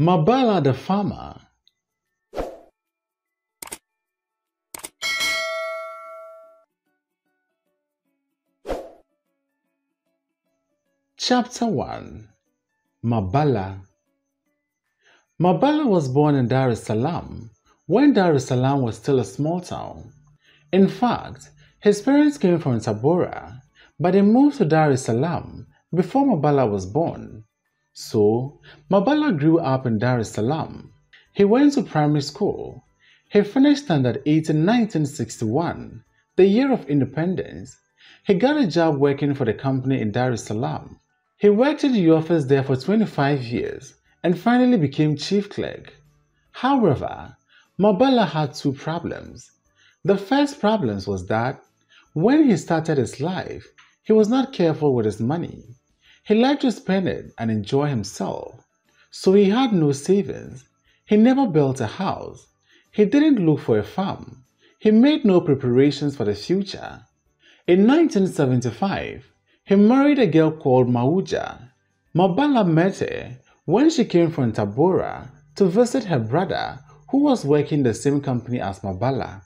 Mabala the farmer. Chapter 1 Mabala Mabala was born in Dar es Salaam when Dar es Salaam was still a small town. In fact, his parents came from Tabora, but they moved to Dar es Salaam before Mabala was born. So, Mabala grew up in Dar es Salaam. He went to primary school. He finished standard 8 in 1961, the year of independence. He got a job working for the company in Dar es Salaam. He worked in the office there for 25 years and finally became chief clerk. However, Mabala had two problems. The first problem was that when he started his life, he was not careful with his money. He liked to spend it and enjoy himself. So he had no savings. He never built a house. He didn't look for a farm. He made no preparations for the future. In 1975, he married a girl called Mauja. Mabala met her when she came from Tabora to visit her brother who was working the same company as Mabala.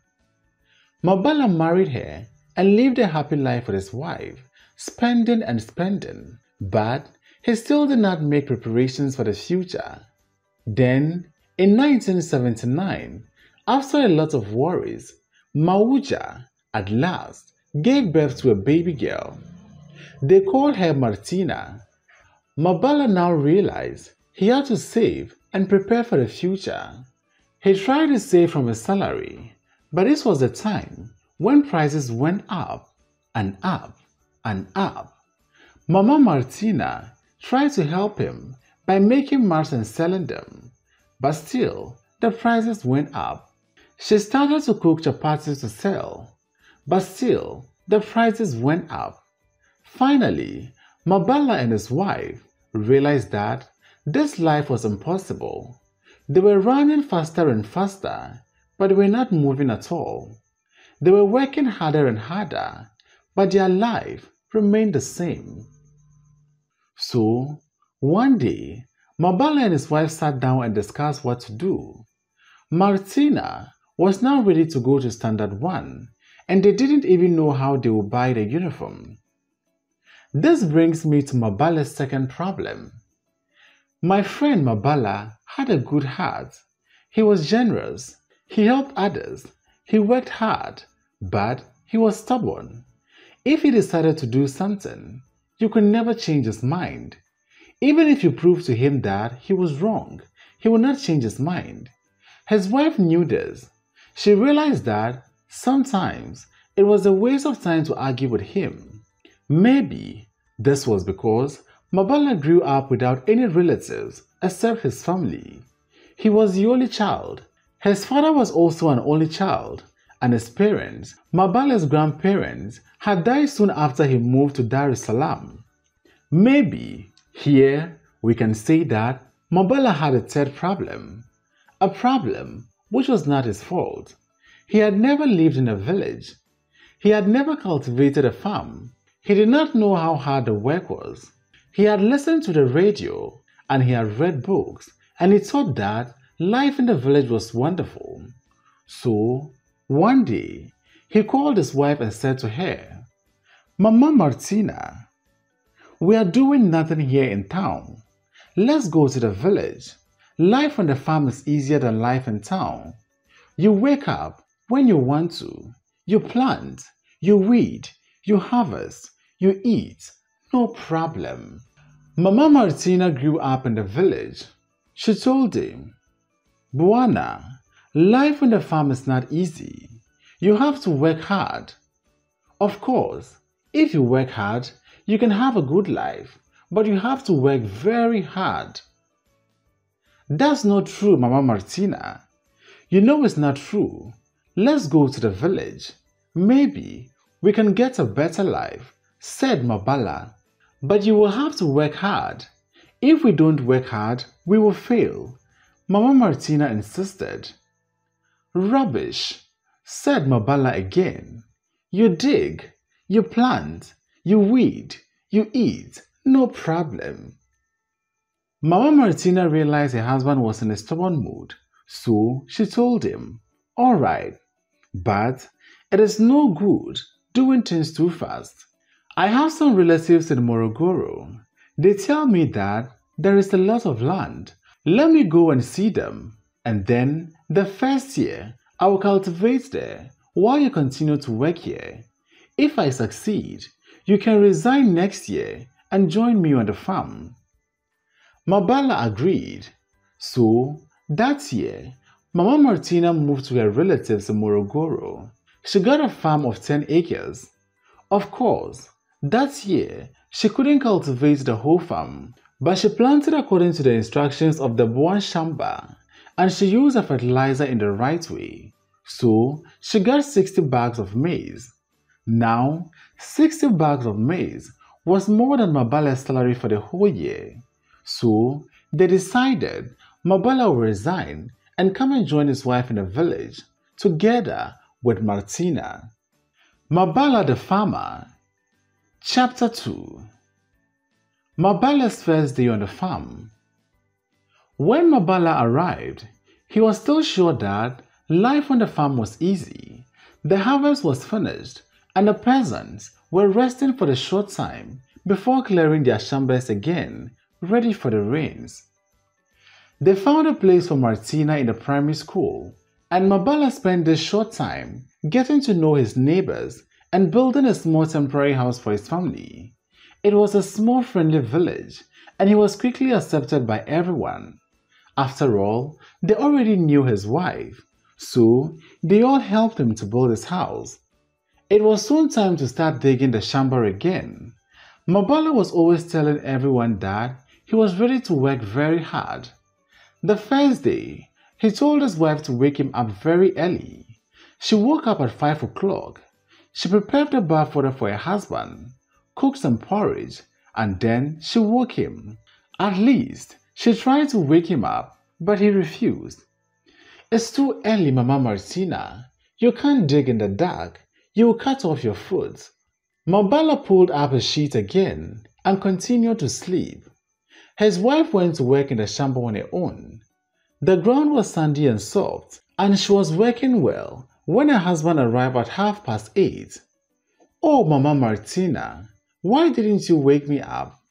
Mabala married her and lived a happy life with his wife, spending and spending. But he still did not make preparations for the future. Then, in 1979, after a lot of worries, Mauja, at last, gave birth to a baby girl. They called her Martina. Mabala now realized he had to save and prepare for the future. He tried to save from his salary, but this was the time when prices went up and up and up. Mama Martina tried to help him by making masks and selling them, but still the prices went up. She started to cook chapatis to sell, but still the prices went up. Finally, Mabala and his wife realized that this life was impossible. They were running faster and faster, but they were not moving at all. They were working harder and harder, but their life remained the same. So, one day, Mabala and his wife sat down and discussed what to do. Martina was now ready to go to Standard 1, and they didn't even know how they would buy the uniform. This brings me to Mabala's second problem. My friend Mabala had a good heart. He was generous. He helped others. He worked hard, but he was stubborn. If he decided to do something, you could never change his mind. Even if you prove to him that he was wrong, he will not change his mind. His wife knew this. She realized that sometimes it was a waste of time to argue with him. Maybe this was because Mabala grew up without any relatives except his family. He was the only child. His father was also an only child, and his parents, Mabala's grandparents, had died soon after he moved to Dar es Salaam. Maybe here we can say that Mabala had a third problem, a problem which was not his fault. He had never lived in a village. He had never cultivated a farm. He did not know how hard the work was. He had listened to the radio and he had read books and he thought that life in the village was wonderful. So, one day, he called his wife and said to her, Mama Martina, we are doing nothing here in town. Let's go to the village. Life on the farm is easier than life in town. You wake up when you want to. You plant, you weed, you harvest, you eat. No problem. Mama Martina grew up in the village. She told him, Bwana, life on the farm is not easy. You have to work hard. Of course, if you work hard, you can have a good life, but you have to work very hard. That's not true, Mama Martina. You know it's not true. Let's go to the village. Maybe we can get a better life, said Mabala. But you will have to work hard. If we don't work hard, we will fail. Mama Martina insisted. Rubbish, said Mabala again. You dig, you plant, you weed, you eat, no problem. Mama Martina realized her husband was in a stubborn mood, so she told him, All right, but it is no good doing things too fast. I have some relatives in Morogoro. They tell me that there is a lot of land. Let me go and see them, and then the first year I will cultivate there while you continue to work here. If I succeed, you can resign next year and join me on the farm. Mabala agreed. So, that year, Mama Martina moved to her relatives in Morogoro. She got a farm of 10 acres. Of course, that year, she couldn't cultivate the whole farm, but she planted according to the instructions of the Bwana Shamba, and she used the fertilizer in the right way. So, she got 60 bags of maize. Now, 60 bags of maize was more than Mabala's salary for the whole year. So, they decided Mabala would resign and come and join his wife in the village, together with Martina. Mabala the Farmer Chapter 2 Mabala's first day on the farm. When Mabala arrived, he was still sure that life on the farm was easy. The harvest was finished and the peasants were resting for a short time before clearing their shambas again, ready for the rains. They found a place for Martina in the primary school, and Mabala spent this short time getting to know his neighbors and building a small temporary house for his family. It was a small friendly village, and he was quickly accepted by everyone. After all, they already knew his wife, so they all helped him to build his house it was soon time to start digging the shamba again. Mabala was always telling everyone that he was ready to work very hard. The first day, he told his wife to wake him up very early. She woke up at 5 o'clock. She prepared the bath water for her husband, cooked some porridge, and then she woke him. At least, she tried to wake him up, but he refused. It's too early, Mama Martina. You can't dig in the dark. You will cut off your foot. Mabala pulled up his sheet again and continued to sleep. His wife went to work in the shamba on her own. The ground was sandy and soft, and she was working well when her husband arrived at half past eight. Oh, Mama Martina, why didn't you wake me up?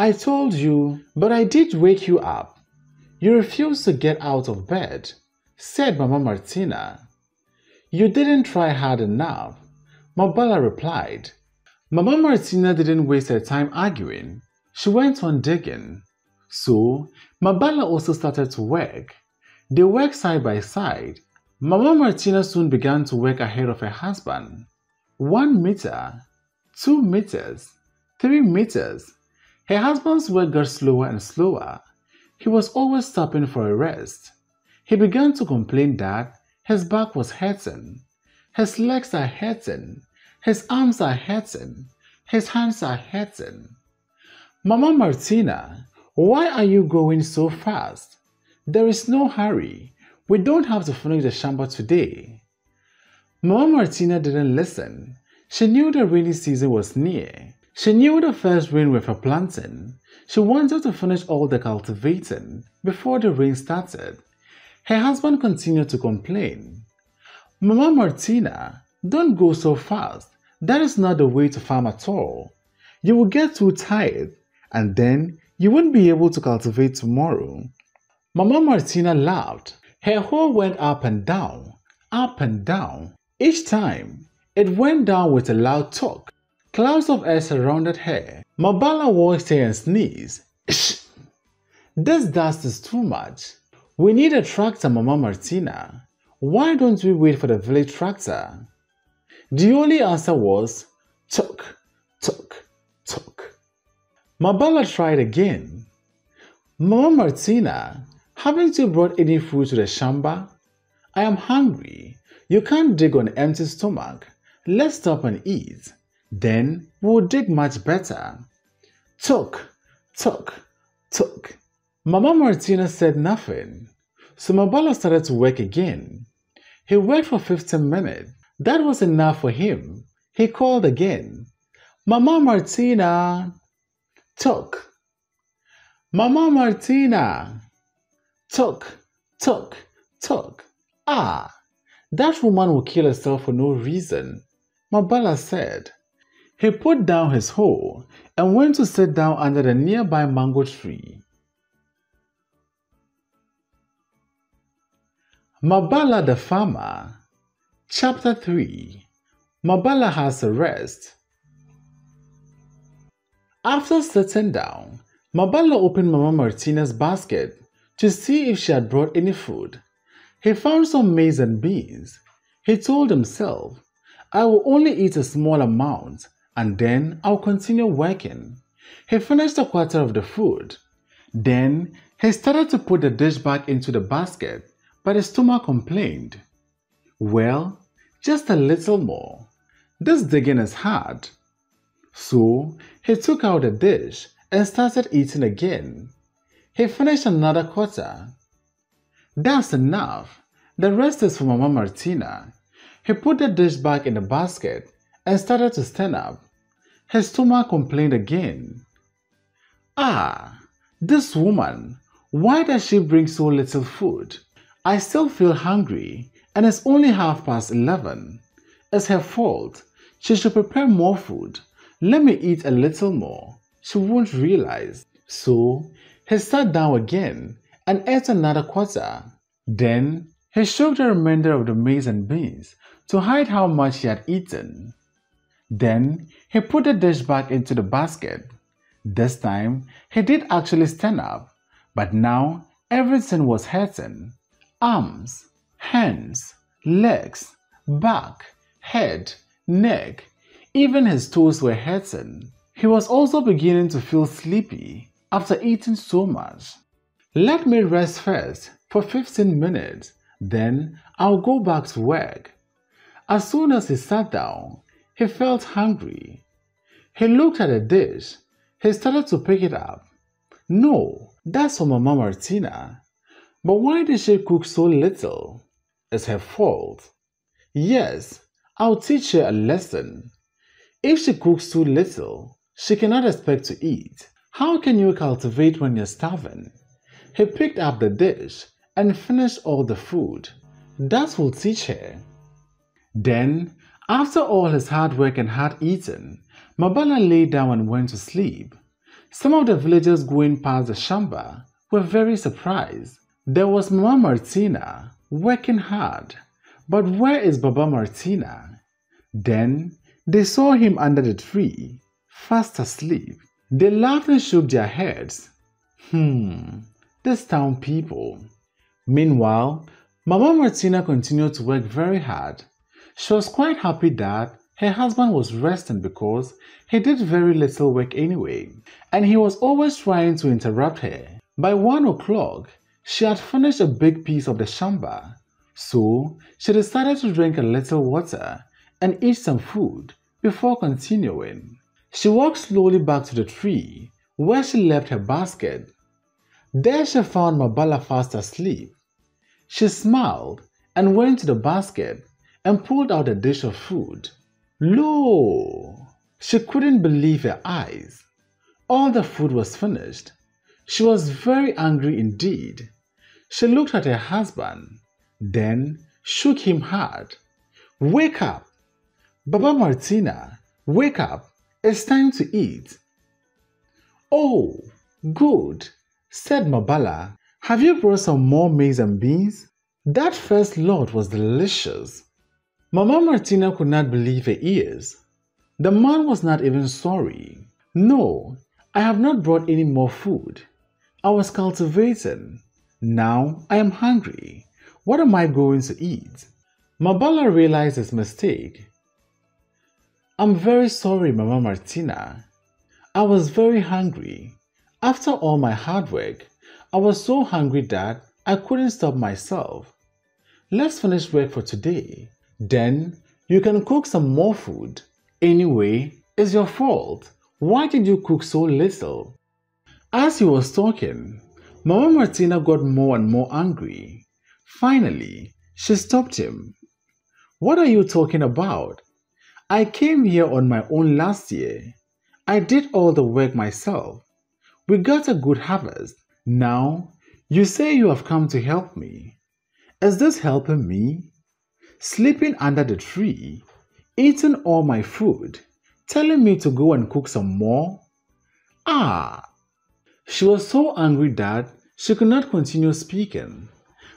I told you, but I did wake you up. You refused to get out of bed, said Mama Martina. You didn't try hard enough, Mabala replied. Mama Martina didn't waste her time arguing. She went on digging. So, Mabala also started to work. They worked side by side. Mama Martina soon began to work ahead of her husband. One meter, two meters, three meters. Her husband's work got slower and slower. He was always stopping for a rest. He began to complain that his back was hurting. His legs are hurting. His arms are hurting. His hands are hurting. Mama Martina, why are you going so fast? There is no hurry. We don't have to finish the shamba today. Mama Martina didn't listen. She knew the rainy season was near. She knew the first rain with for planting. She wanted to finish all the cultivating before the rain started. Her husband continued to complain. Mama Martina, don't go so fast. That is not the way to farm at all. You will get too tired and then you won't be able to cultivate tomorrow. Mama Martina laughed. Her hair went up and down, up and down. Each time, it went down with a loud talk. Clouds of air surrounded her. Mabala watched her and sneezed. This dust is too much. We need a tractor, Mama Martina. Why don't we wait for the village tractor? The only answer was tuk, tuk, tuk. Mabala tried again. Mama Martina, haven't you brought any food to the shamba? I am hungry. You can't dig on empty stomach. Let's stop and eat. Then we'll dig much better. Tuk, tuk, tuk. Mama Martina said nothing, so Mabala started to work again. He worked for 15 minutes. That was enough for him. He called again. Mama Martina. Talk. Mama Martina! Took, took, took. Ah, that woman will kill herself for no reason, Mabala said. He put down his hoe and went to sit down under the nearby mango tree. Mabala the Farmer Chapter 3 Mabala has a rest. After sitting down, Mabala opened Mama Martina's basket to see if she had brought any food. He found some maize and beans. He told himself, I will only eat a small amount and then I'll continue working. He finished a quarter of the food. Then he started to put the dish back into the basket, but his stomach complained. Well, just a little more. This digging is hard. So he took out the dish and started eating again. He finished another quarter. That's enough. The rest is for Mama Martina. He put the dish back in the basket and started to stand up. His stomach complained again. Ah, this woman, why does she bring so little food? I still feel hungry and it's only half past eleven. It's her fault. She should prepare more food. Let me eat a little more. She won't realize. So he sat down again and ate another quarter. Then he shook the remainder of the maize and beans to hide how much he had eaten. Then he put the dish back into the basket. This time he did actually stand up, but now everything was hurting arms, hands, legs, back, head, neck, even his toes were hurting. He was also beginning to feel sleepy after eating so much. Let me rest first for 15 minutes, then I'll go back to work. As soon as he sat down, he felt hungry. He looked at the dish. He started to pick it up. No, that's for Mama Martina. But why did she cook so little? It's her fault. Yes, I'll teach her a lesson. If she cooks too little, she cannot expect to eat. How can you cultivate when you're starving? He picked up the dish and finished all the food. That will teach her. Then, after all his hard work and hard eating, Mabala lay down and went to sleep. Some of the villagers going past the shamba were very surprised. There was Mama Martina working hard, but where is Baba Martina? Then they saw him under the tree, fast asleep. They laughed and shook their heads. Hmm, this town people. Meanwhile, Mama Martina continued to work very hard she was quite happy that her husband was resting because he did very little work anyway, and he was always trying to interrupt her. By one o'clock, she had finished a big piece of the shamba, so she decided to drink a little water and eat some food before continuing. She walked slowly back to the tree where she left her basket. There she found Mabala fast asleep. She smiled and went to the basket and pulled out a dish of food. Lo! She couldn't believe her eyes. All the food was finished. She was very angry indeed. She looked at her husband, then shook him hard. Wake up! Baba Martina, wake up! It's time to eat. Oh, good, said Mabala. Have you brought some more maize and beans? That first lot was delicious. Mama Martina could not believe her ears. The man was not even sorry. No, I have not brought any more food. I was cultivating. Now I am hungry. What am I going to eat? Mabala realized his mistake. I'm very sorry, Mama Martina. I was very hungry. After all my hard work, I was so hungry that I couldn't stop myself. Let's finish work for today. Then you can cook some more food. Anyway, it's your fault. Why did you cook so little? As he was talking, Mama Martina got more and more angry. Finally, she stopped him. What are you talking about? I came here on my own last year. I did all the work myself. We got a good harvest. Now, you say you have come to help me. Is this helping me? Sleeping under the tree, eating all my food, telling me to go and cook some more? Ah! She was so angry that she could not continue speaking,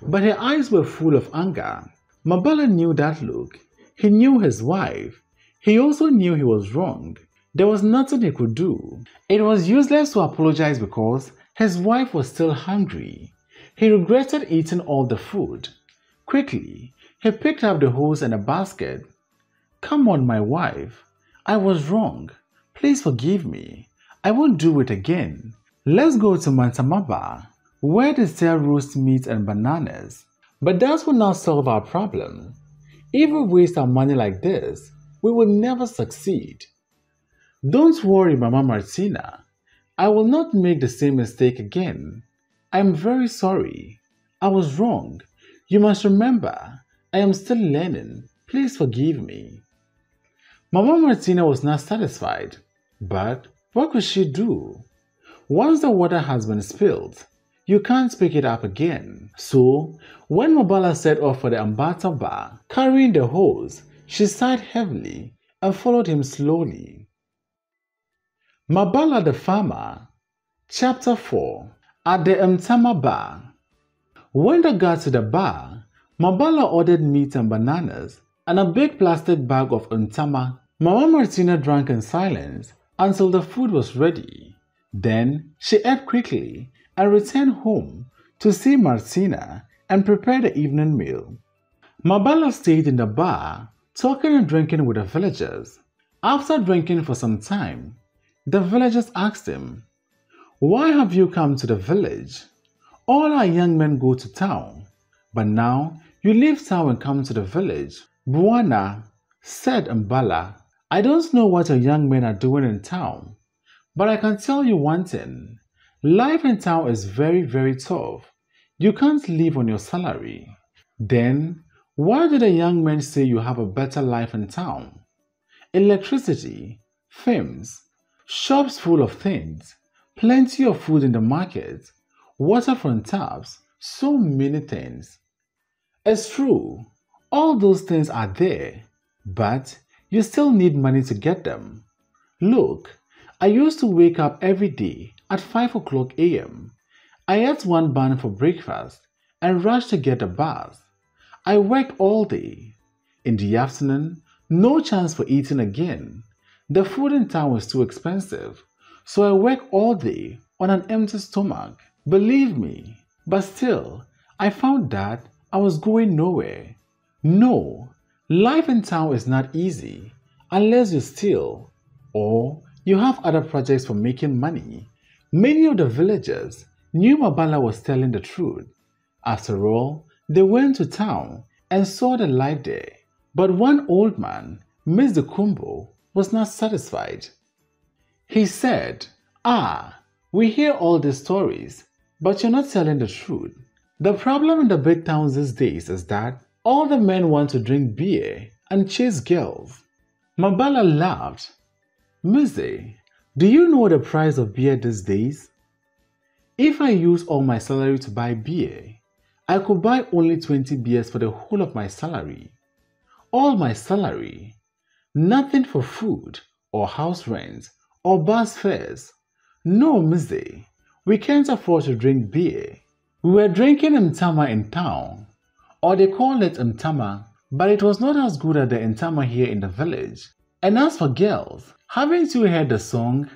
but her eyes were full of anger. Mabala knew that look. He knew his wife. He also knew he was wrong. There was nothing he could do. It was useless to apologize because his wife was still hungry. He regretted eating all the food. Quickly, he picked up the hose and a basket. Come on, my wife. I was wrong. Please forgive me. I won't do it again. Let's go to Mantamaba, where they sell roast meat and bananas. But that will not solve our problem. If we waste our money like this, we will never succeed. Don't worry, Mama Martina. I will not make the same mistake again. I am very sorry. I was wrong. You must remember, I am still learning. Please forgive me. Mama Martina was not satisfied, but what could she do? Once the water has been spilled, you can't pick it up again. So, when Mabala set off for the Mtama bar, carrying the hose, she sighed heavily and followed him slowly. Mabala the Farmer, Chapter 4 At the Mtama Bar When they got to the bar, Mabala ordered meat and bananas and a big plastic bag of untama. Mama Martina drank in silence until the food was ready. Then she ate quickly and returned home to see Martina and prepare the evening meal. Mabala stayed in the bar, talking and drinking with the villagers. After drinking for some time, the villagers asked him, Why have you come to the village? All our young men go to town, but now you leave town and come to the village. Bwana, said Mabala, I don't know what your young men are doing in town, but I can tell you one thing. Life in town is very, very tough. You can't live on your salary. Then, why do the young men say you have a better life in town? Electricity, films, Shops full of things, plenty of food in the market, water from taps, so many things. It's true, all those things are there, but you still need money to get them. Look, I used to wake up every day at 5 o'clock a.m. I ate one bun for breakfast and rushed to get a bath. I worked all day. In the afternoon, no chance for eating again. The food in town was too expensive, so I worked all day on an empty stomach. Believe me, but still, I found that I was going nowhere. No, life in town is not easy unless you steal or you have other projects for making money. Many of the villagers knew Mabala was telling the truth. After all, they went to town and saw the life there. But one old man, Mr. Kumbo, was not satisfied. He said, Ah, we hear all these stories, but you're not telling the truth. The problem in the big towns these days is that all the men want to drink beer and chase girls. Mabala laughed. Mize, do you know the price of beer these days? If I use all my salary to buy beer, I could buy only 20 beers for the whole of my salary. All my salary Nothing for food or house rent or bus fares. No, Mizzy, we can't afford to drink beer. We were drinking Mtama in town, or they call it Mtama, but it was not as good as the Mtama here in the village. And as for girls, haven't you heard the song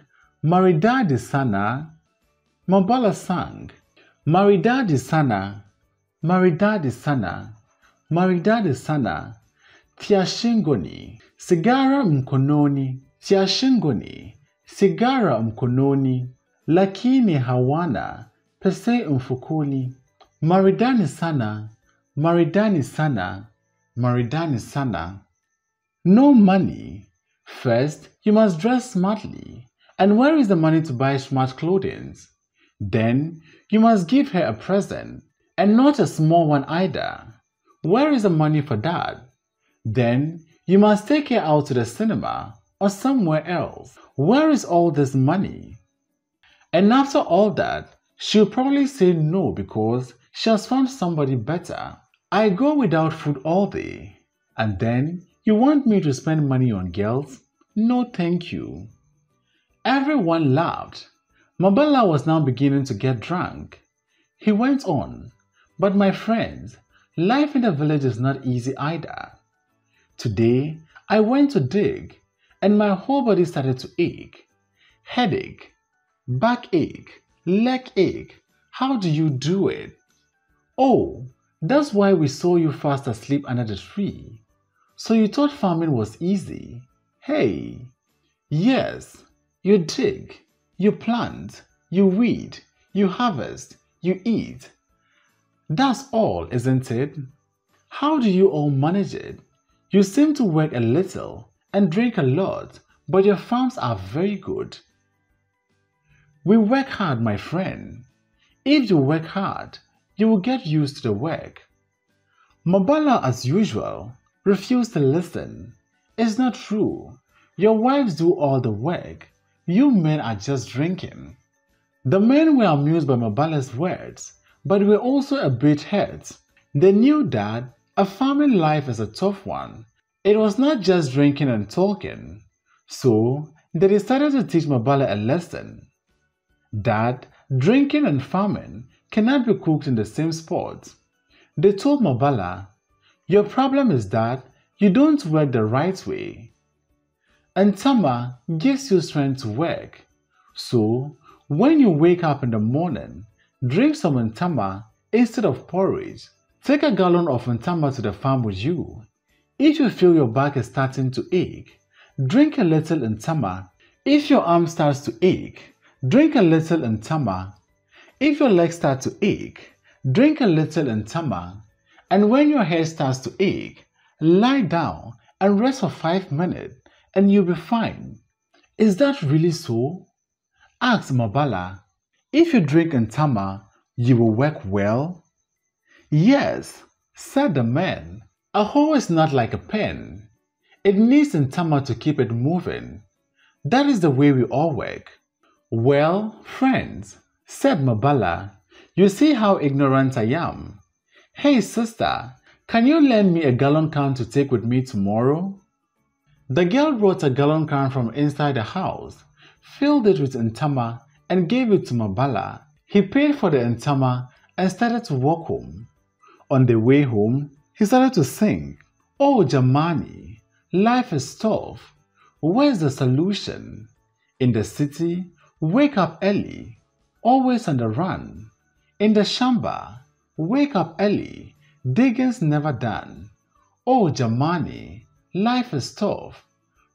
Maridadi Sana? Mabala sang Maridadi Sana, Maridadi Sana, Maridadi Sana, Tiashingoni. Sigara mkononi, tia shingoni, sigara mkononi, lakini hawana pese mfukoni. Maridadi sana, maridadi sana, maridadi sana. No money. First, you must dress smartly. And where is the money to buy smart clothing? Then, you must give her a present, and not a small one either. Where is the money for that? Then, you must take her out to the cinema or somewhere else. Where is all this money? And after all that, she'll probably say no because she has found somebody better. I go without food all day. And then you want me to spend money on girls? No, thank you. Everyone laughed. Mabala was now beginning to get drunk. He went on, But my friends, life in the village is not easy either. Today, I went to dig, and my whole body started to ache. Headache, backache, leg ache. How do you do it? Oh, that's why we saw you fast asleep under the tree. So you thought farming was easy? Hey, yes, you dig, you plant, you weed, you harvest, you eat. That's all, isn't it? How do you all manage it? You seem to work a little and drink a lot, but your farms are very good. We work hard, my friend. If you work hard, you will get used to the work. Mabala, as usual, refused to listen. It's not true. Your wives do all the work. You men are just drinking. The men were amused by Mabala's words, but were also a bit hurt. They knew that a farming life is a tough one. It was not just drinking and talking. So they decided to teach Mabala a lesson that drinking and farming cannot be cooked in the same spot. They told Mabala, Your problem is that you don't work the right way. Ntama gives you strength to work. So, when you wake up in the morning, drink some Ntama instead of porridge. Take a gallon of Ntama to the farm with you. If you feel your back is starting to ache, drink a little Ntama. If your arm starts to ache, drink a little Ntama. If your legs start to ache, drink a little Ntama. And when your head starts to ache, lie down and rest for five minutes and you'll be fine. Is that really so? Asked Mabala. If you drink Ntama, you will work well? Yes, said the man. A hoe is not like a pen. It needs Ntama to keep it moving. That is the way we all work. Well, friends, said Mabala, you see how ignorant I am. Hey, sister, can you lend me a gallon can to take with me tomorrow? The girl brought a gallon can from inside the house, filled it with Ntama, and gave it to Mabala. He paid for the Ntama and started to walk home. On the way home, he started to sing, Oh Jamani, life is tough. Where's the solution? In the city, wake up early, always on the run. In the shamba, wake up early, digging's never done. Oh Jamani, life is tough.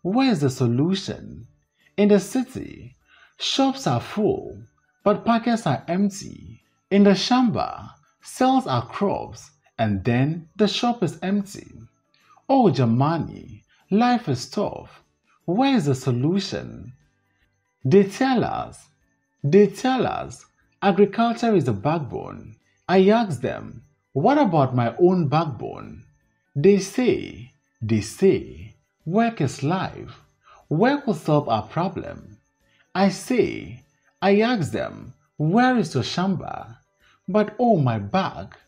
Where's the solution? In the city, shops are full, but pockets are empty. In the shamba, cells are crops, and then the shop is empty. Oh Jamani, life is tough. Where is the solution? They tell us, they tell us agriculture is the backbone. I ask them, what about my own backbone? They say, they say, work is life. Work will solve our problem. I say, I ask them, where is your shamba? But oh my back,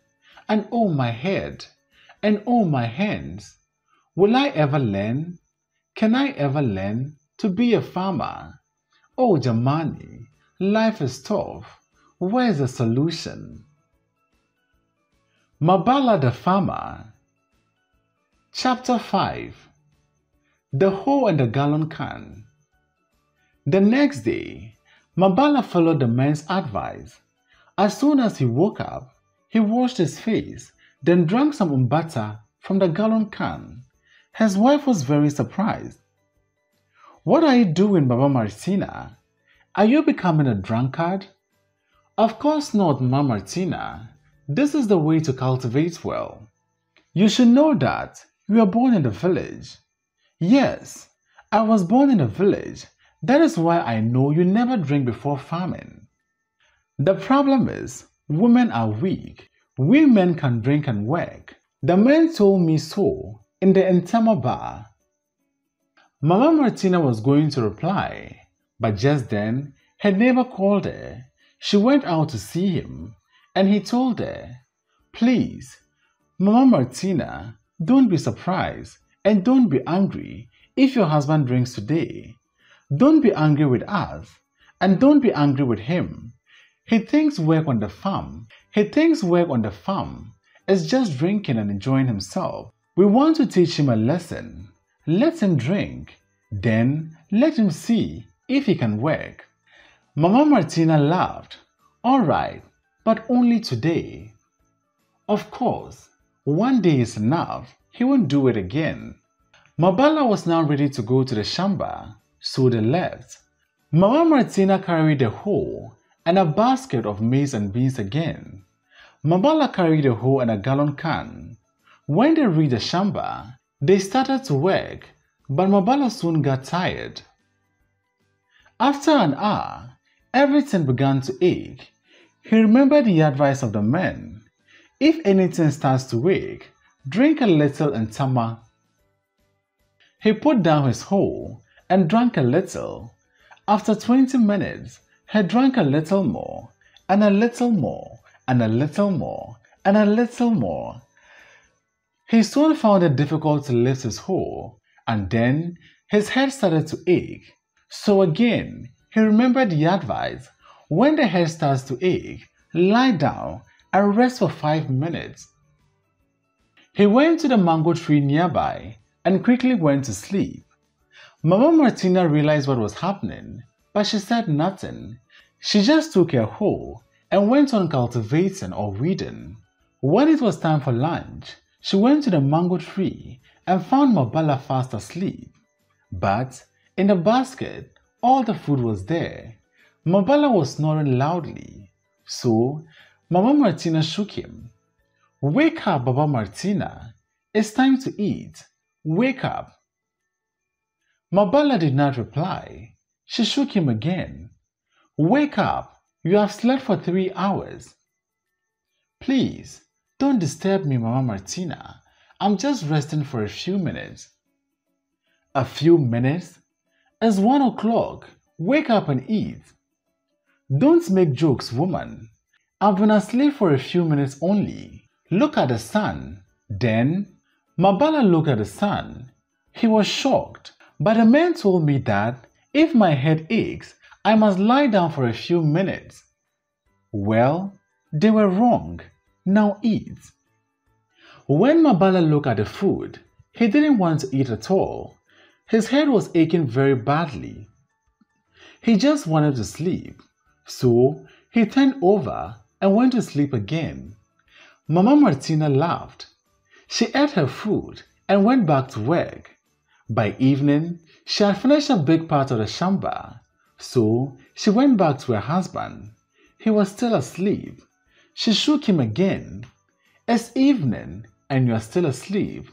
and oh my head, and oh my hands, will I ever learn? Can I ever learn to be a farmer? Oh Jamani, life is tough. Where's the solution? Mabala the Farmer Chapter 5 The Hoe and the Gallon Can The next day, Mabala followed the man's advice. As soon as he woke up, he washed his face, then drank some umbata from the gallon can. His wife was very surprised. What are you doing, Baba Martina? Are you becoming a drunkard? Of course not, Mama Martina. This is the way to cultivate well. You should know that you were born in the village. Yes, I was born in a village. That is why I know you never drink before farming. The problem is, women are weak. We men can drink and work. The men told me so in the Ntama bar Mama Martina was going to reply, but just then Her neighbor called her. She went out to see him, and he told her, Please, Mama Martina, don't be surprised and don't be angry if your husband drinks today. Don't be angry with us and don't be angry with him. He thinks work on the farm. He thinks work on the farm is just drinking and enjoying himself. We want to teach him a lesson. Let him drink. Then let him see if he can work. Mama Martina laughed. All right, but only today. Of course, one day is enough. He won't do it again. Mabala was now ready to go to the shamba, so they left. Mama Martina carried a hoe and a basket of maize and beans again. Mabala carried a hoe and a gallon can. When they reached the shamba, they started to work, but Mabala soon got tired. After an hour, everything began to ache. He remembered the advice of the men. If anything starts to ache, drink a little ntama. He put down his hoe and drank a little. After 20 minutes, he drank a little more, and a little more, and a little more, and a little more. He soon found it difficult to lift his hoe, and then his head started to ache. So again, he remembered the advice when the head starts to ache, lie down and rest for five minutes. He went to the mango tree nearby and quickly went to sleep. Mama Martina realized what was happening, but she said nothing. She just took her hoe and went on cultivating or weeding. When it was time for lunch, she went to the mango tree and found Mabala fast asleep. But in the basket, all the food was there. Mabala was snoring loudly. So Mama Martina shook him. Wake up, Baba Martina. It's time to eat. Wake up. Mabala did not reply. She shook him again. Wake up. You have slept for three hours. Please, don't disturb me, Mama Martina. I'm just resting for a few minutes. A few minutes? It's one o'clock. Wake up and eat. Don't make jokes, woman. I've been asleep for a few minutes only. Look at the sun. Then, Mabala looked at the sun. He was shocked, but the man told me that if my head aches, I must lie down for a few minutes. Well, they were wrong. Now eat. When Mabala looked at the food, he didn't want to eat at all. His head was aching very badly. He just wanted to sleep. So he turned over and went to sleep again. Mama Martina laughed. She ate her food and went back to work. By evening, she had finished a big part of the shamba, so she went back to her husband. He was still asleep. She shook him again. It's evening and you are still asleep.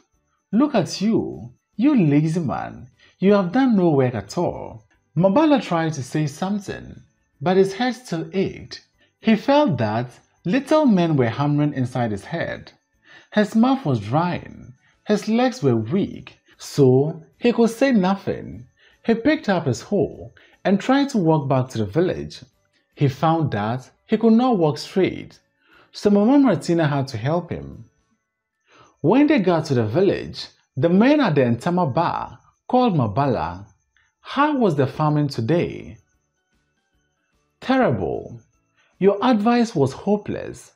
Look at you, you lazy man. You have done no work at all. Mabala tried to say something, but his head still ached. He felt that little men were hammering inside his head. His mouth was drying. His legs were weak, so he could say nothing. He picked up his hoe and tried to walk back to the village. He found that he could not walk straight, so Mama Martina had to help him. When they got to the village, the men at the Ntama bar called Mabala. How was the farming today? Terrible. Your advice was hopeless.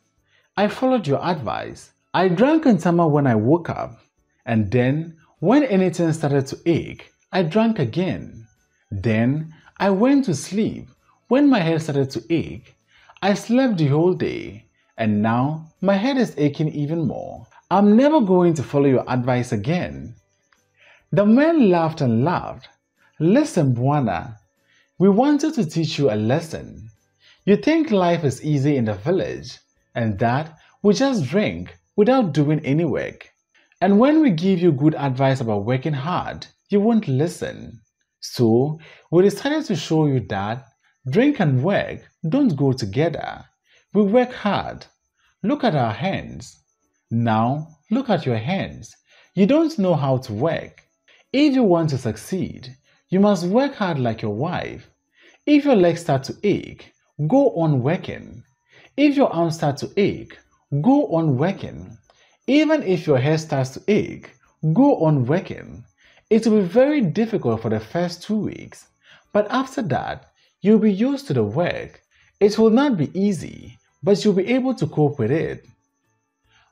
I followed your advice. I drank Ntama when I woke up, and then when anything started to ache, I drank again. Then I went to sleep. When my head started to ache, I slept the whole day, and now my head is aching even more. I'm never going to follow your advice again. The men laughed and laughed. Listen, Bwana, we wanted to teach you a lesson. You think life is easy in the village and that we just drink without doing any work. And when we give you good advice about working hard, you won't listen. So, we decided to show you that drink and work don't go together. We work hard. Look at our hands. Now, look at your hands. You don't know how to work. If you want to succeed, you must work hard like your wife. If your legs start to ache, go on working. If your arms start to ache, go on working. Even if your hair starts to ache, go on working. It will be very difficult for the first two weeks, but after that, you'll be used to the work. It will not be easy, but you'll be able to cope with it.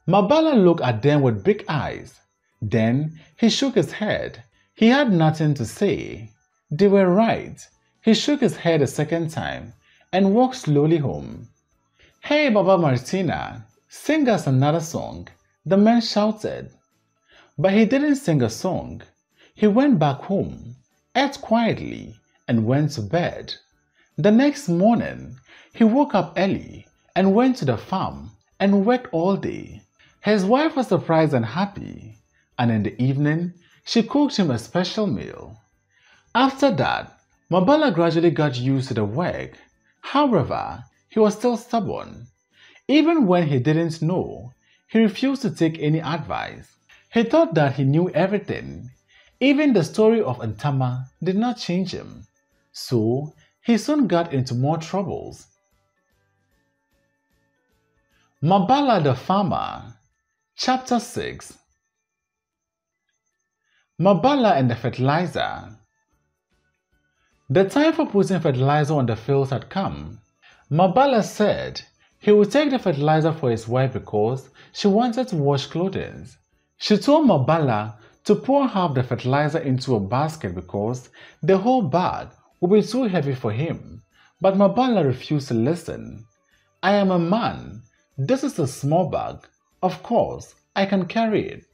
Mabala looked at them with big eyes. Then he shook his head. He had nothing to say. They were right. He shook his head a second time and walked slowly home. Hey, Baba Martina, sing us another song, the man shouted. But he didn't sing a song. He went back home, ate quietly, and went to bed. The next morning, he woke up early and went to the farm and worked all day. His wife was surprised and happy, and in the evening, she cooked him a special meal. After that, Mabala gradually got used to the work. However, he was still stubborn. Even when he didn't know, he refused to take any advice. He thought that he knew everything. Even the story of Ntama did not change him. So, he soon got into more troubles. Mabala the Farmer Chapter 6 Mabala and the Fertilizer The time for putting fertilizer on the fields had come. Mabala said he would take the fertilizer for his wife because she wanted to wash clothes. She told Mabala to pour half the fertilizer into a basket because the whole bag would be too heavy for him. But Mabala refused to listen. I am a man. This is a small bag. Of course, I can carry it.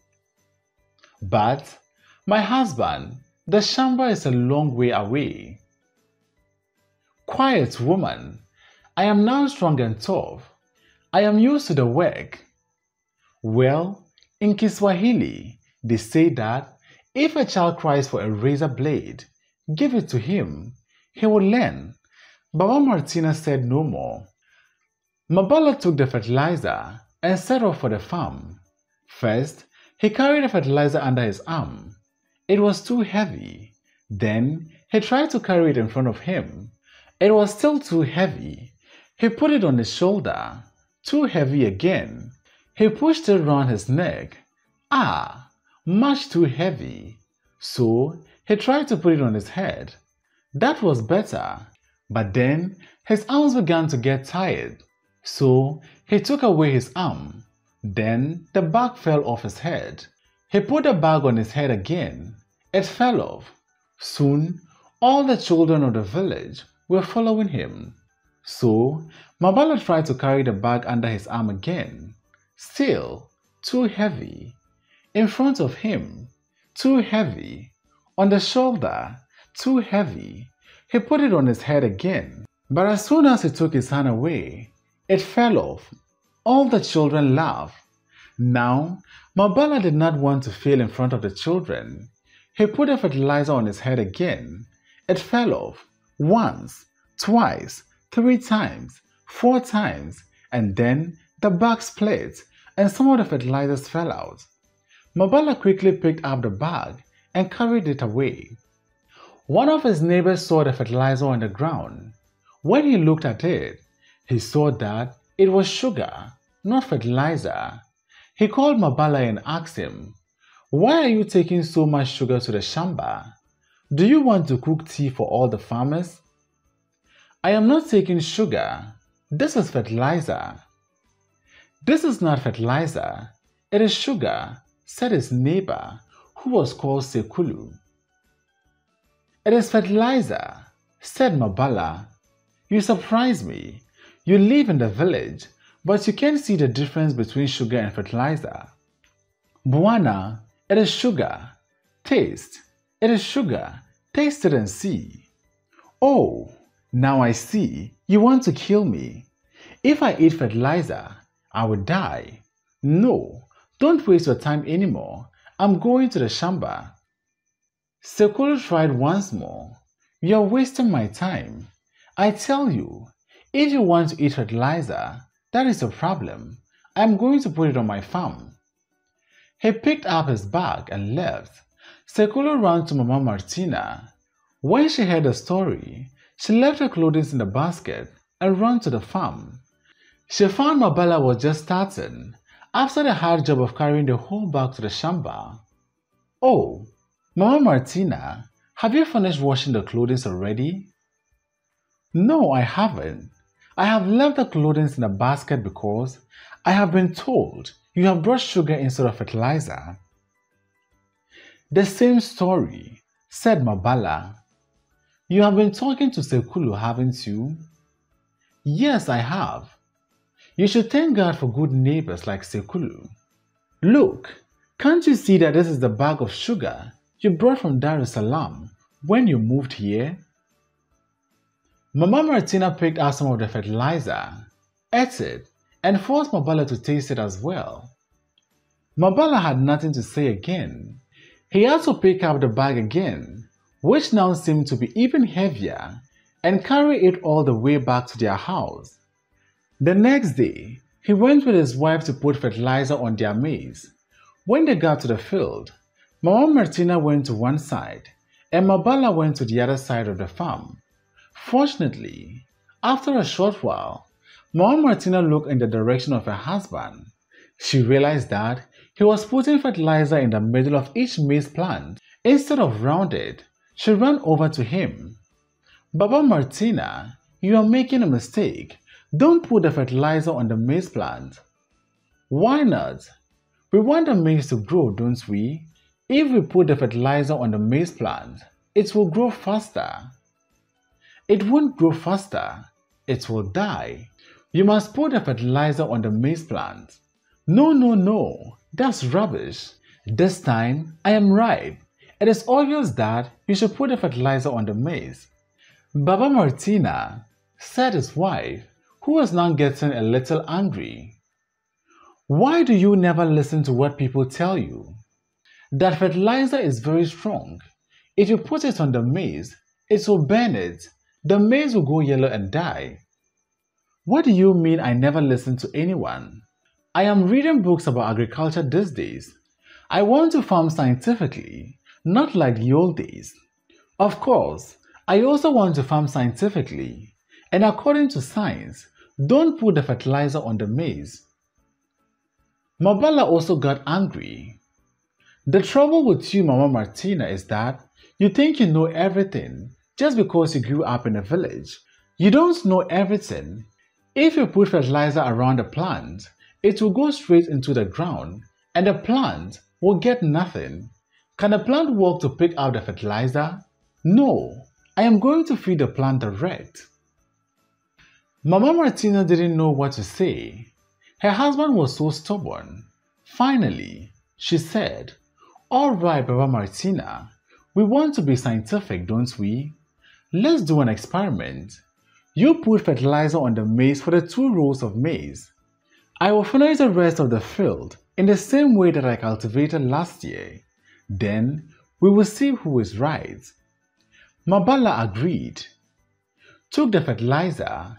But, my husband, the shamba is a long way away. Quiet woman, I am now strong and tough. I am used to the work. Well, in Kiswahili, they say that if a child cries for a razor blade, give it to him. He will learn. Baba Martina said no more. Mabala took the fertilizer and set off for the farm. First, he carried the fertilizer under his arm. It was too heavy. Then, he tried to carry it in front of him. It was still too heavy. He put it on his shoulder. Too heavy again. He pushed it round his neck. Ah, much too heavy. So, he tried to put it on his head. That was better. But then, his arms began to get tired. So, he took away his arm. Then, the bag fell off his head. He put the bag on his head again. It fell off. Soon, all the children of the village were following him. So, Mabala tried to carry the bag under his arm again. Still, too heavy. In front of him, too heavy. On the shoulder, too heavy. He put it on his head again. But as soon as he took his hand away, it fell off. All the children laughed. Now, Mabala did not want to fail in front of the children. He put the fertilizer on his head again. It fell off. Once, twice, three times, four times, and then the bag split and some of the fertilizers fell out. Mabala quickly picked up the bag and carried it away. One of his neighbors saw the fertilizer on the ground. When he looked at it, he saw that it was sugar, not fertilizer. He called Mabala and asked him, Why are you taking so much sugar to the shamba? Do you want to cook tea for all the farmers? I am not taking sugar. This is fertilizer. This is not fertilizer. It is sugar, said his neighbor, who was called Sekulu. It is fertilizer, said Mabala. You surprise me. You live in the village, but you can't see the difference between sugar and fertilizer. Bwana, it is sugar. Taste, it is sugar. Taste it and see. Oh, now I see. You want to kill me. If I eat fertilizer, I will die. No, don't waste your time anymore. I'm going to the shamba. Sekulu tried once more. You're wasting my time. I tell you, if you want to eat fertilizer, that is a problem. I'm going to put it on my farm. He picked up his bag and left. Sekulu ran to Mama Martina. When she heard the story, she left her clothing in the basket and ran to the farm. She found Mabala was just starting after the hard job of carrying the whole bag to the shamba. Oh, Mama Martina, have you finished washing the clothing already? No, I haven't. I have left the clothing in the basket because I have been told you have brought sugar instead of fertilizer. The same story, said Mabala. You have been talking to Sekulu, haven't you? Yes, I have. You should thank God for good neighbors like Sekulu. Look, can't you see that this is the bag of sugar you brought from Dar es Salaam when you moved here? Mama Martina picked out some of the fertilizer, ate it, and forced Mabala to taste it as well. Mabala had nothing to say again. He had to pick up the bag again, which now seemed to be even heavier, and carry it all the way back to their house. The next day, he went with his wife to put fertilizer on their maize. When they got to the field, Mama Martina went to one side and Mabala went to the other side of the farm. Fortunately, after a short while, Mama Martina looked in the direction of her husband. She realized that he was putting fertilizer in the middle of each maize plant. Instead of rounded, she ran over to him. Baba Martina, you are making a mistake. Don't put the fertilizer on the maize plant. Why not? We want the maize to grow, don't we? If we put the fertilizer on the maize plant, it will grow faster. It won't grow faster, it will die. You must put the fertilizer on the maize plant. No, no, no, that's rubbish. This time I am right. It is obvious that you should put the fertilizer on the maize. Baba Martina said his wife, who was now getting a little angry. Why do you never listen to what people tell you? That fertilizer is very strong. If you put it on the maize, it will burn it. The maize will go yellow and die. What do you mean I never listen to anyone? I am reading books about agriculture these days. I want to farm scientifically, not like the old days. Of course, I also want to farm scientifically. And according to science, don't put the fertilizer on the maize. Mabala also got angry. The trouble with you, Mama Martina, is that you think you know everything just because you grew up in a village. You don't know everything. If you put fertilizer around a plant, it will go straight into the ground and the plant will get nothing. Can the plant walk to pick out the fertilizer? No, I am going to feed the plant direct. Mama Martina didn't know what to say. Her husband was so stubborn. Finally, she said, All right, Baba Martina, we want to be scientific, don't we? Let's do an experiment. You put fertilizer on the maize for the two rows of maize. I will finish the rest of the field in the same way that I cultivated last year. Then we will see who is right. Mabala agreed, took the fertilizer,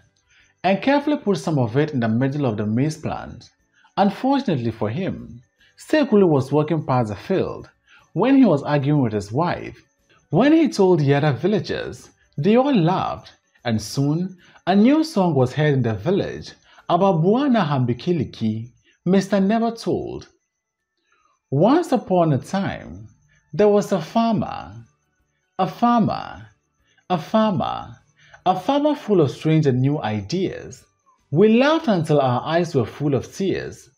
and carefully put some of it in the middle of the maize plant. Unfortunately for him, Sekulu was walking past the field when he was arguing with his wife. When he told the other villagers, they all laughed, and soon a new song was heard in the village about Bwana Hambikiliki, Mr. Never Told. Once upon a time, there was a farmer, a farmer, a farmer, a farmer full of strange and new ideas. We laughed until our eyes were full of tears.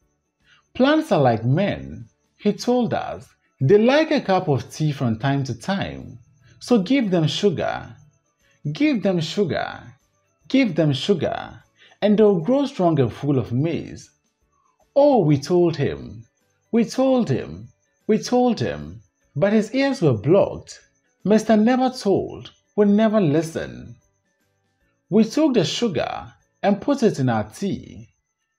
Plants are like men, he told us. They like a cup of tea from time to time. So give them sugar. Give them sugar. Give them sugar and they'll grow strong and full of maize. Oh, we told him, we told him, we told him, but his ears were blocked. Mr. Never Told would never listen. We took the sugar and put it in our tea.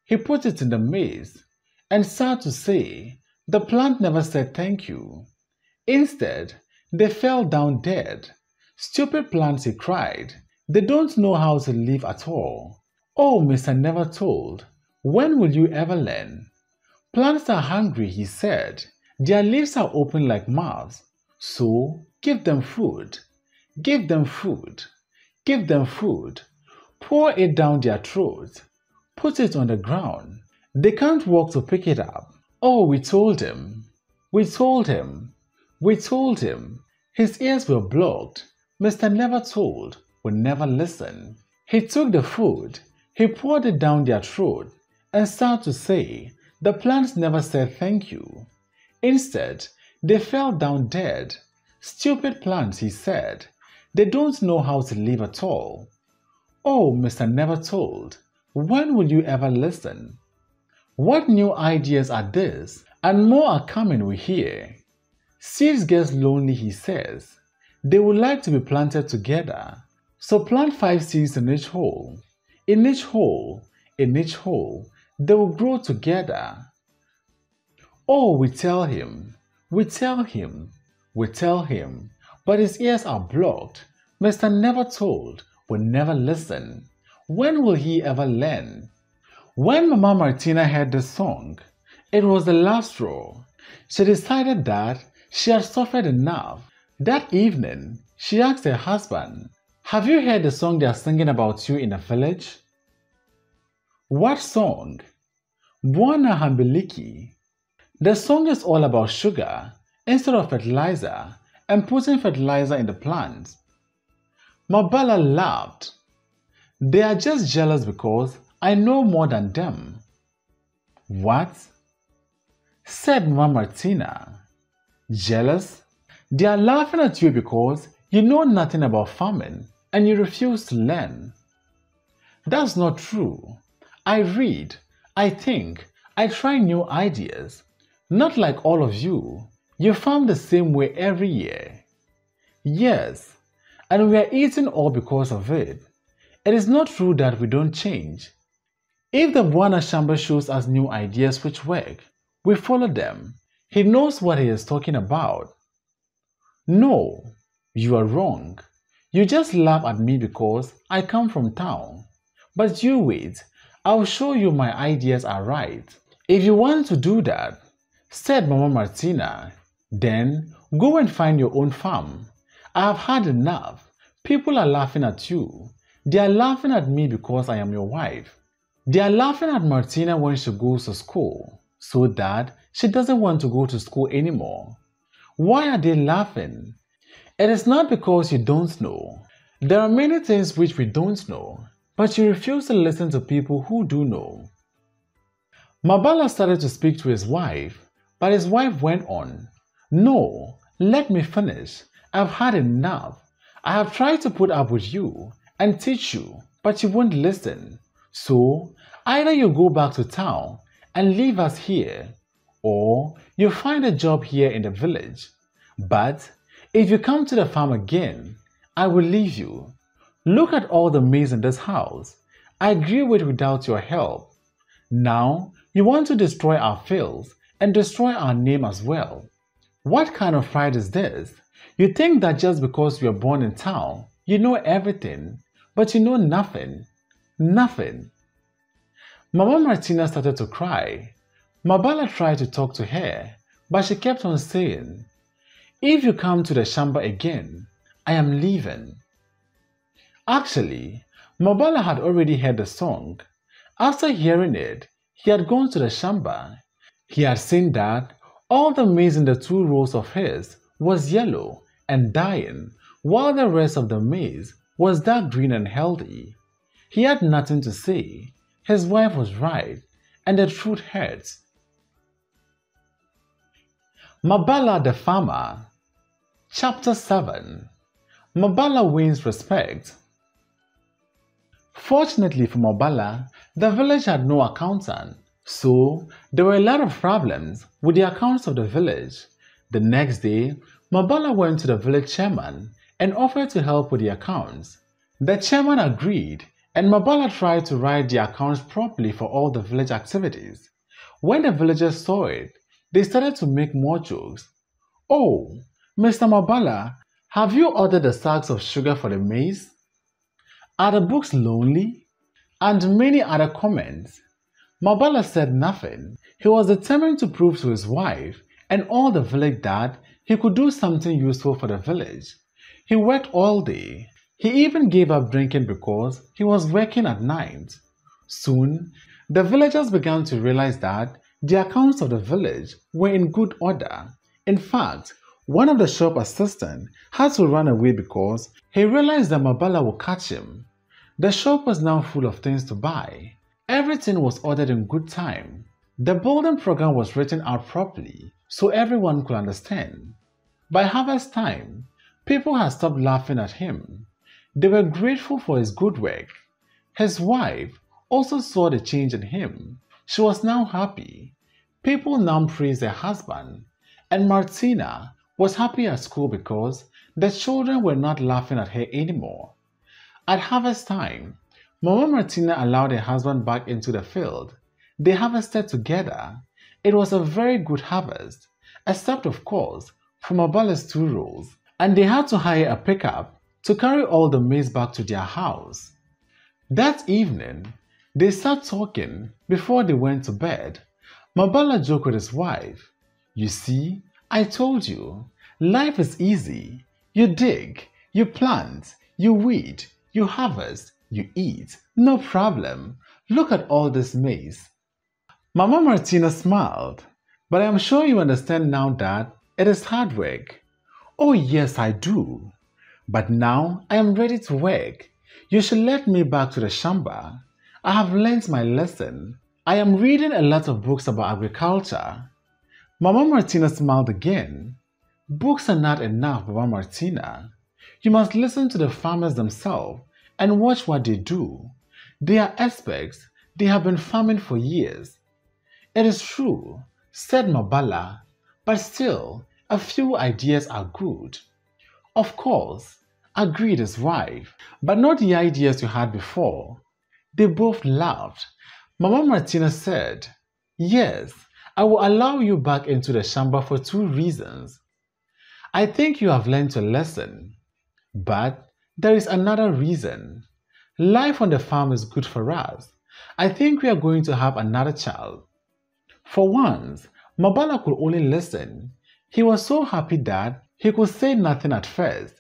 He put it in the maize, and sad to say, the plant never said thank you. Instead, they fell down dead. Stupid plants, he cried. They don't know how to live at all. Oh, Mr. Never Told, when will you ever learn? Plants are hungry, he said. Their leaves are open like mouths. So give them food. Give them food. give them food, pour it down their throats, put it on the ground. They can't walk to pick it up. Oh, we told him. We told him. We told him. His ears were blocked. Mr. Never Told would never listen. He took the food, he poured it down their throat, and started to say, The plants never said thank you. Instead, they fell down dead. Stupid plants, he said. They don't know how to live at all. Oh, Mr. Never Told, when will you ever listen? What new ideas are these? And more are coming, we hear. Seeds gets lonely, he says. They would like to be planted together. So plant five seeds in each hole. In each hole, in each hole, they will grow together. Oh, we tell him, we tell him, we tell him, but his ears are blocked. Mr. Never Told will never listen. When will he ever learn? When Mama Martina heard the song, it was the last straw. She decided that she had suffered enough. That evening, she asked her husband, Have you heard the song they are singing about you in the village? What song? Bwana Hambiliki. The song is all about sugar instead of fertilizer and putting fertilizer in the plants. Mabala laughed. They are just jealous because I know more than them. What? said Mama Martina. Jealous? They are laughing at you because you know nothing about farming and you refuse to learn. That's not true. I read, I think, I try new ideas. Not like all of you. You farm the same way every year. Yes, and we are eating all because of it. It is not true that we don't change. If the Bwana Shamba shows us new ideas which work, we follow them. He knows what he is talking about. No, you are wrong. You just laugh at me because I come from town. But you wait, I'll show you my ideas are right. If you want to do that, said Mama Martina, then go and find your own farm. I have had enough. People are laughing at you. They are laughing at me because I am your wife. They are laughing at Martina when she goes to school so that she doesn't want to go to school anymore. Why are they laughing? It is not because you don't know. There are many things which we don't know, but you refuse to listen to people who do know. Mabala started to speak to his wife, but his wife went on, No, let me finish. I've had enough. I have tried to put up with you and teach you, but you won't listen. So, either you go back to town and leave us here, or you find a job here in the village. But if you come to the farm again, I will leave you. Look at all the maize in this house. I grew it without your help. Now you want to destroy our fields and destroy our name as well. What kind of pride is this? You think that just because you are born in town, you know everything, but you know nothing. Nothing. Mama Martina started to cry. Mabala tried to talk to her, but she kept on saying, If you come to the Shamba again, I am leaving. Actually, Mabala had already heard the song. After hearing it, he had gone to the Shamba. He had seen that all the maize in the two rows of his was yellow and dying, while the rest of the maize was dark green and healthy. He had nothing to say his wife was right, and the truth hurts. Mabala the Farmer, Chapter 7 Mabala wins respect. Fortunately for Mabala, the village had no accountant, so there were a lot of problems with the accounts of the village. The next day, Mabala went to the village chairman and offered to help with the accounts. The chairman agreed and Mabala tried to write the accounts properly for all the village activities. When the villagers saw it, they started to make more jokes. Oh, Mr. Mabala, have you ordered the sacks of sugar for the maize? Are the books lonely? And many other comments. Mabala said nothing. He was determined to prove to his wife and all the village that he could do something useful for the village. He worked all day He even gave up drinking because he was working at night. Soon, the villagers began to realize that the accounts of the village were in good order. In fact, one of the shop assistants had to run away because he realized that Mabala would catch him. The shop was now full of things to buy. Everything was ordered in good time. The building program was written out properly so everyone could understand. By harvest time, people had stopped laughing at him. They were grateful for his good work. His wife also saw the change in him. She was now happy. People now praised her husband. And Martina was happy at school because the children were not laughing at her anymore. At harvest time, Mama Martina allowed her husband back into the field. They harvested together. It was a very good harvest, except of course for Mabala's two rolls, and they had to hire a pickup to carry all the maize back to their house. That evening, they sat talking before they went to bed. Mabala joked with his wife. You see, I told you, life is easy. You dig, you plant, you weed, you harvest, you eat. No problem. Look at all this maize. Mama Martina smiled, but I am sure you understand now that it is hard work. Oh, yes, I do. But now I am ready to work. You should let me back to the shamba. I have learnt my lesson. I am reading a lot of books about agriculture. Mama Martina smiled again. Books are not enough, Mama Martina. You must listen to the farmers themselves and watch what they do. They are experts. They have been farming for years. It is true, said Mabala, but still, a few ideas are good. Of course, agreed his wife, but not the ideas you had before. They both laughed. Mama Martina said, Yes, I will allow you back into the shamba for two reasons. I think you have learned a lesson, but there is another reason. Life on the farm is good for us. I think we are going to have another child. For once, Mabala could only listen. He was so happy that he could say nothing at first.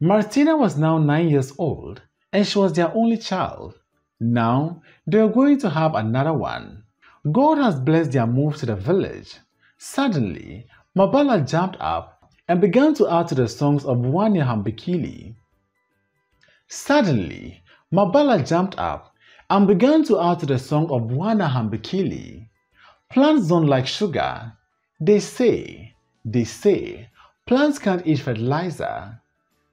Martina was now nine years old and she was their only child. Now they are going to have another one. God has blessed their move to the village. Suddenly, Mabala jumped up and began to add to the songs of Wania Hambikili. Suddenly, Mabala jumped up and began to add to the song of Wana Hambikili. Plants don't like sugar. They say, they say, plants can't eat fertilizer.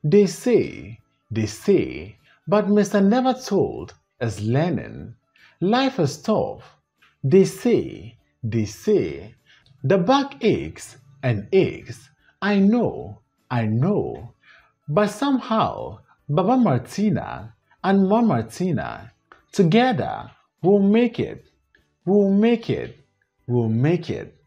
They say, they say, but Mr. Never Told is learning. Life is tough. They say, they say, the back aches and aches. I know, I know. But somehow Baba Martina and Mom Martina together will make it, will make it, will make it.